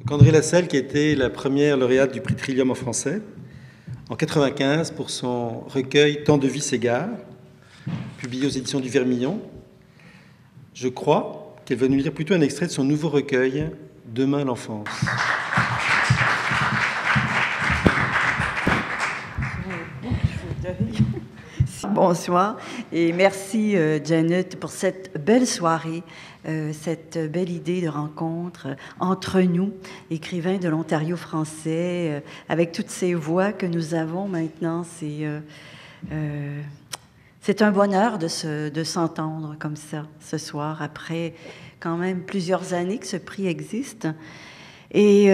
Donc André Lasselle, qui était la première lauréate du prix Trillium en français, en 95 pour son recueil Tant de vie s'égare, publié aux éditions du Vermillon. Je crois qu'elle va nous lire plutôt un extrait de son nouveau recueil Demain l'enfance. Bonsoir et merci euh, Janet pour cette belle soirée, euh, cette belle idée de rencontre entre nous, écrivains de l'Ontario français, euh, avec toutes ces voix que nous avons maintenant. C'est un bonheur de s'entendre comme ça ce soir, après quand même plusieurs années que ce prix existe. Et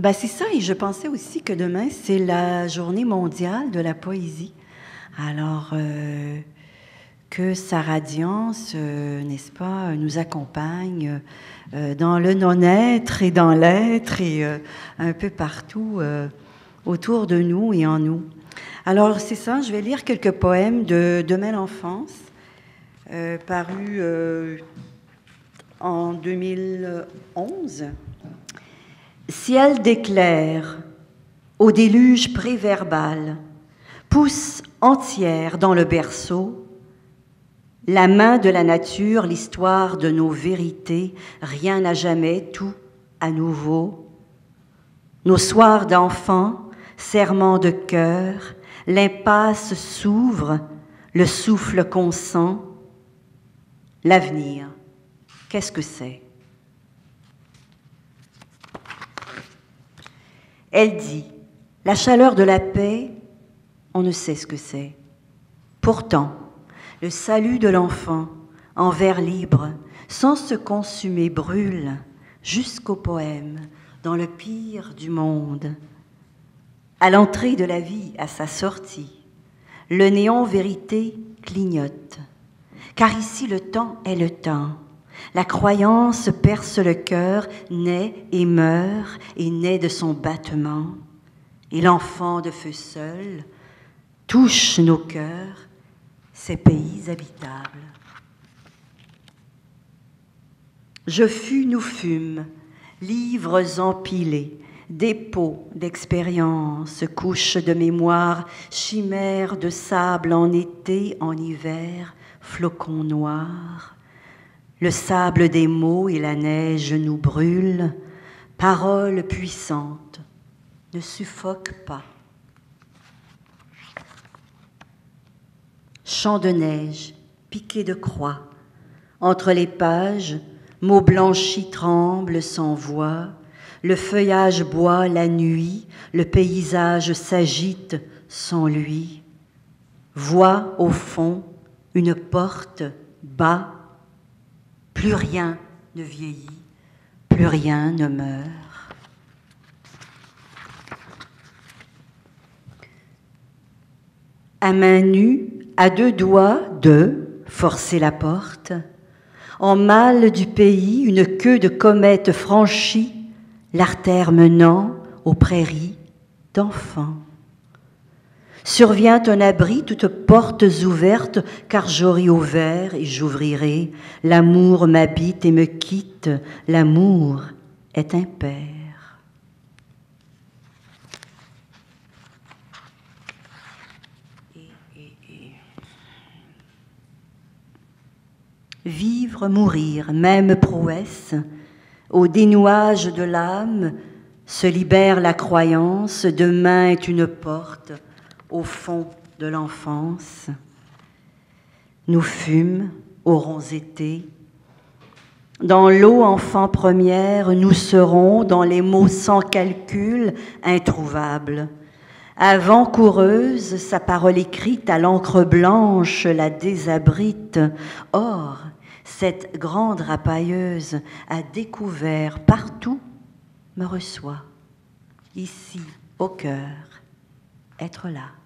ben c'est ça, et je pensais aussi que demain, c'est la journée mondiale de la poésie. Alors, euh, que sa radiance, euh, n'est-ce pas, nous accompagne euh, dans le non-être et dans l'être et un peu partout autour de nous et en nous. Alors, c'est ça, je vais lire quelques poèmes de Demain l'enfance, parus en 2011. Ciel d'éclairs, au déluge préverbal, pousse entière dans le berceau, la main de la nature, l'histoire de nos vérités, rien n'a jamais, tout à nouveau. Nos soirs d'enfants, serments de cœur, l'impasse s'ouvre, le souffle consent. L'avenir, qu'est-ce que c'est? Elle dit, la chaleur de la paix, on ne sait ce que c'est. Pourtant, le salut de l'enfant, en vers libre, sans se consumer, brûle jusqu'au poème, dans le pire du monde. À l'entrée de la vie, à sa sortie, le néant vérité clignote, car ici le temps est le temps. La croyance perce le cœur, naît et meurt, et naît de son battement. Et l'enfant de feu seul touche nos cœurs, ces pays habitables. Je fus, nous fûmes, livres empilés, dépôts d'expérience, couches de mémoire, chimères de sable en été, en hiver, flocons noirs. Le sable des mots et la neige nous brûlent, paroles puissantes, ne suffoque pas. Chant de neige, piqué de croix, entre les pages, mots blanchis tremblent sans voix, le feuillage boit la nuit, le paysage s'agite sans lui. Voix au fond, une porte bat plus rien ne vieillit, plus rien ne meurt. À main nue, à deux doigts de forcer la porte, en mal du pays, une queue de comète franchit l'artère menant aux prairies d'enfants. Survient un abri, toutes portes ouvertes, car j'aurai ouvert et j'ouvrirai. L'amour m'habite et me quitte, l'amour est impair. Vivre, mourir, même prouesse, au dénouage de l'âme se libère la croyance, demain est une porte au fond de l'enfance. Nous fûmes, aurons été. Dans l'eau, enfant première, nous serons, dans les mots sans calcul, introuvables. Avant coureuse, sa parole écrite à l'encre blanche la désabrite. Or, cette grande rapailleuse a découvert partout me reçoit, ici, au cœur, être là.